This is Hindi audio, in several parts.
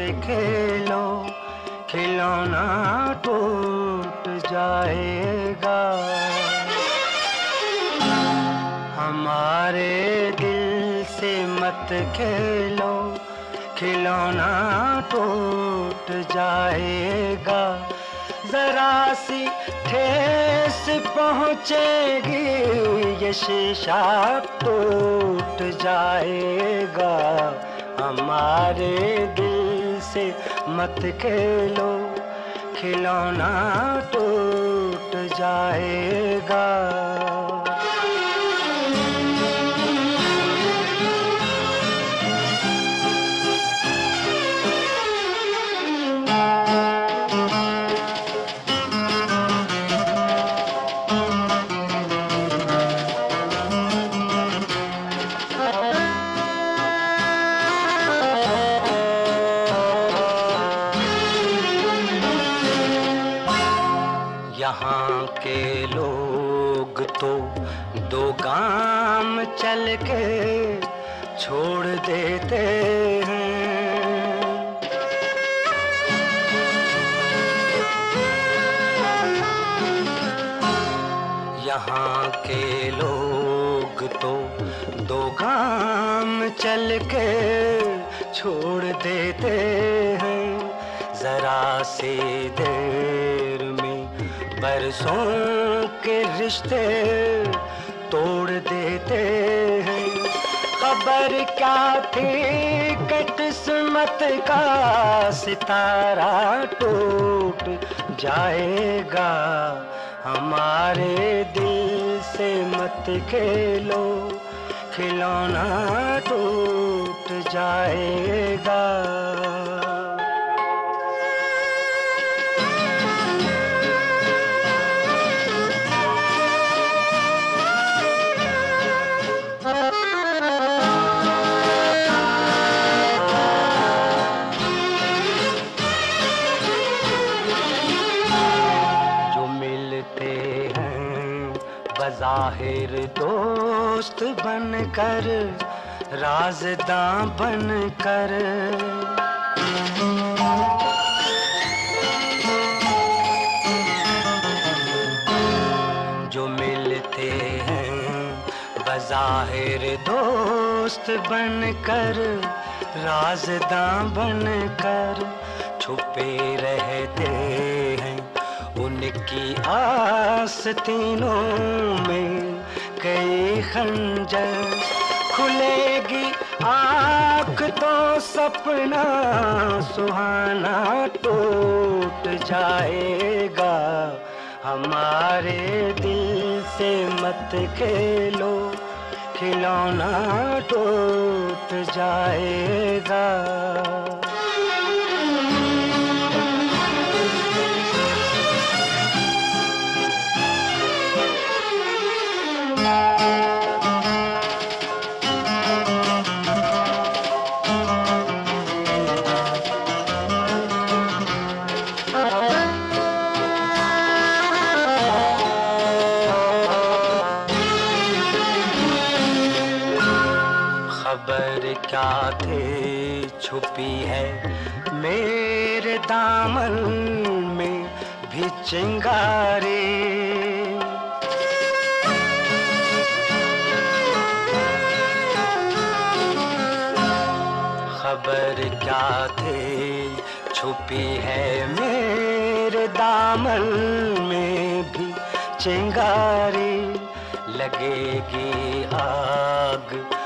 खेलो, खिलौना टूट जाएगा। हमारे दिल से मत खेलो, खिलौना टूट जाएगा। जरा सी ठेस पहुंचेगी, ये शीशा टूट जाएगा। हमारे दिल से मत खेलो खिलौना यहाँ के लोग तो दो गाम चल के छोड़ देते हैं। यहाँ के लोग तो दो गाम चल के छोड़ देते हैं। जरा से देर बरसों के रिश्ते तोड़ देते हैं। खबर क्या थी किस्मत का सितारा टूट जाएगा। हमारे दिल से मत खेलो, खिलौना टूट जाएगा। बजाहिर दोस्त बनकर, राजदां बनकर। जो मिलते हैं, बजाहिर दोस्त बनकर बन कर छुपे रहते हैं। उनकी आस तीनों में कई खंजर खुलेगी। आँख तो सपना सुहाना टूट जाएगा। हमारे दिल से मत खेलो, खिलौना टूट जाएगा। खबर क्या थे? छुपी है। मेरे दामन में भी चिंगारी। खबर क्या थे? छुपी है। मेरे दामन में भी चिंगारी। लगेगी आग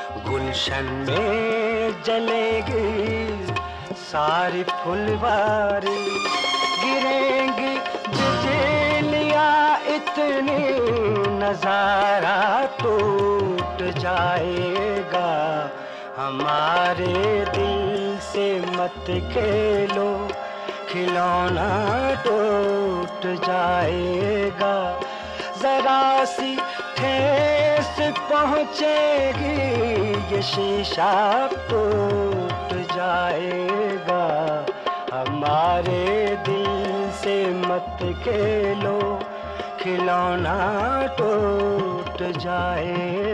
गुलशन में जलेगी, सारी फुलवारी गिरेंगी। बिजलिया इतनी, नज़ारा टूट जाएगा। हमारे दिल से मत खेलो, खिलौना टूट जाएगा। जरा सी ठेस पहुंचेगी ये शीशा टूट जाएगा। हमारे दिल से मत खेलो खिलौना टूट जाएगा।